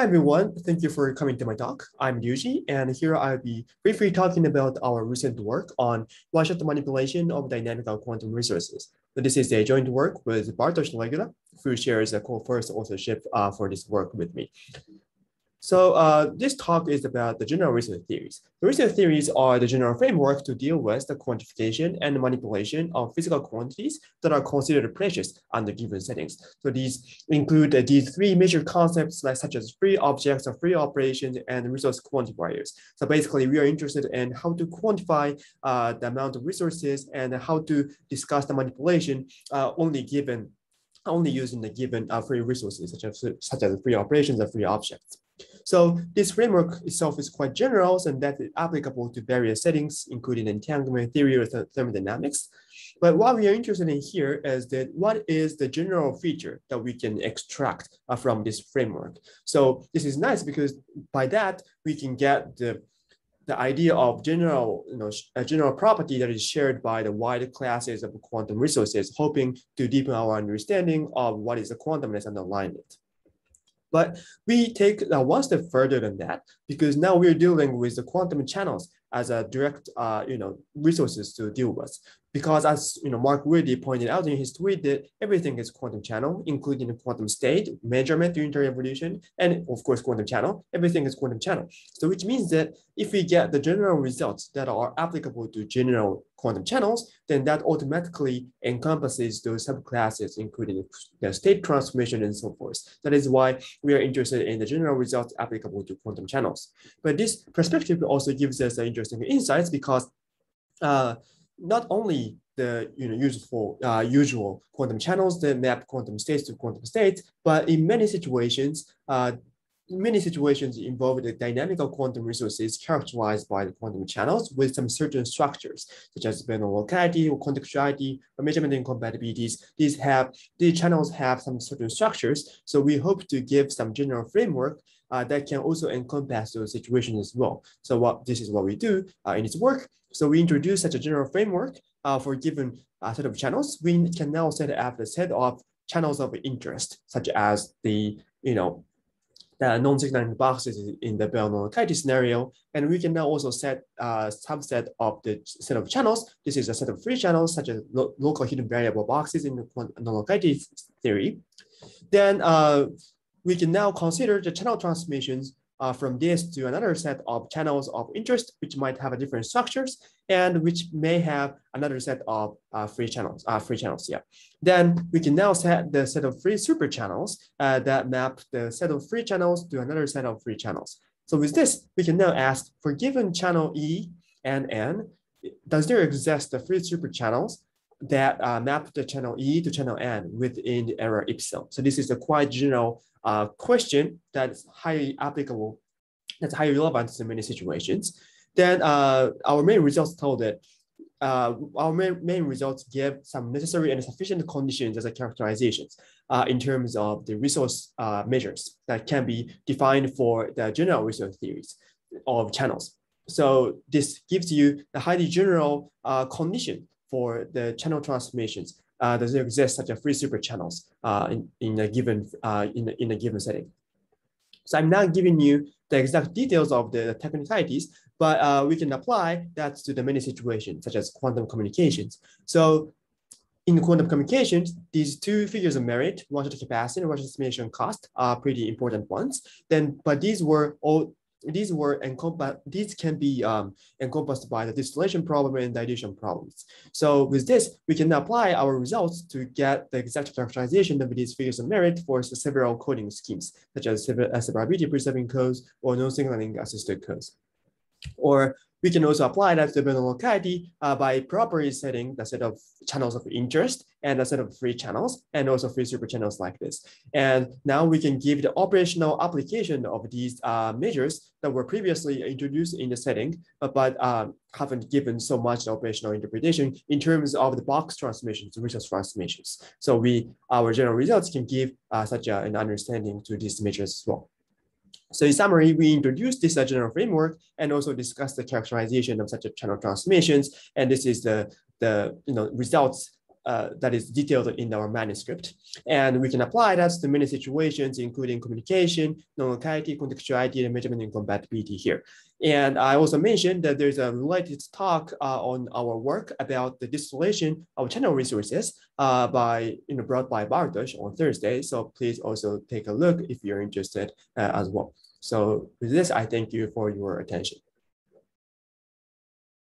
Hi, everyone. Thank you for coming to my talk. I'm Ryuji, and here I'll be briefly talking about our recent work on one-shot manipulation of dynamical quantum resources. So this is a joint work with Bartosz Regula, who shares a co-first authorship uh, for this work with me. So uh, this talk is about the general resource theories. The resource theories are the general framework to deal with the quantification and manipulation of physical quantities that are considered precious under given settings. So these include uh, these three major concepts like such as free objects or free operations and resource quantifiers. So basically we are interested in how to quantify uh, the amount of resources and how to discuss the manipulation uh, only given only using the given uh, free resources such as, such as free operations and free objects. So this framework itself is quite general and that is applicable to various settings, including entanglement theory or th thermodynamics. But what we are interested in here is that what is the general feature that we can extract uh, from this framework. So this is nice because by that we can get the the idea of general, you know, a general property that is shared by the wide classes of quantum resources, hoping to deepen our understanding of what is the quantumness underlying it. But we take uh, one step further than that because now we're dealing with the quantum channels as a direct, uh, you know, resources to deal with. Because as you know, Mark Wilde pointed out in his tweet that everything is quantum channel, including the quantum state, measurement, unitary evolution, and of course quantum channel. Everything is quantum channel. So which means that if we get the general results that are applicable to general quantum channels, then that automatically encompasses those subclasses, including the state transformation and so forth. That is why we are interested in the general results applicable to quantum channels. But this perspective also gives us interesting insights because uh, not only the you know useful uh, usual quantum channels that map quantum states to quantum states, but in many situations, uh, many situations involve the dynamical quantum resources characterized by the quantum channels with some certain structures, such as Bell non-locality or contextuality or measurement incompatibilities. These have these channels have some certain structures. So we hope to give some general framework uh, that can also encompass those situations as well. So what this is what we do uh, in its work. So we introduce such a general framework uh, for given uh, set of channels. We can now set up a set of channels of interest, such as the you know the non-signaling boxes in the Bell non-locality scenario. And we can now also set a subset of the set of channels. This is a set of free channels, such as lo local hidden variable boxes in the non-locality theory. Then uh, we can now consider the channel transmissions uh, from this to another set of channels of interest, which might have a different structures and which may have another set of uh, free channels, uh, free channels, yeah. Then we can now set the set of free super channels uh, that map the set of free channels to another set of free channels. So with this, we can now ask for given channel E and N, does there exist the free super channels that uh, map the channel E to channel N within the error epsilon. So this is a quite general uh, question that's highly applicable, that's highly relevant to many situations. Then uh, our main results told that uh, our main, main results give some necessary and sufficient conditions as a characterizations uh, in terms of the resource uh, measures that can be defined for the general resource theories of channels. So this gives you the highly general uh, condition for the channel transformations. Uh, does there exist such a free super channels uh, in, in a given uh, in, in a given setting? So I'm not giving you the exact details of the technicalities, but uh, we can apply that to the many situations, such as quantum communications. So in quantum communications, these two figures of merit, one-shot capacity and one-shot estimation cost are pretty important ones. Then, but these were all these were encompass these can be um, encompassed by the distillation problem and dilution problems. So with this, we can apply our results to get the exact characterization of these figures of merit for several coding schemes, such as separability preserving codes or non-signaling assisted codes. Or we can also apply that to the locality uh, by properly setting the set of channels of interest and a set of free channels and also free super channels like this. And now we can give the operational application of these uh, measures that were previously introduced in the setting, but, but um, haven't given so much operational interpretation in terms of the box transformations, resource transformations. So we, our general results can give uh, such a, an understanding to these measures as well. So in summary, we introduced this general framework and also discussed the characterization of such a channel transformations. And this is the, the you know, results uh, that is detailed in our manuscript. And we can apply that to many situations, including communication, non-locality, contextuality, and measurement incompatibility here. And I also mentioned that there's a related talk uh, on our work about the distillation of channel resources uh, by, you know, brought by Bartosz on Thursday. So please also take a look if you're interested uh, as well. So with this, I thank you for your attention.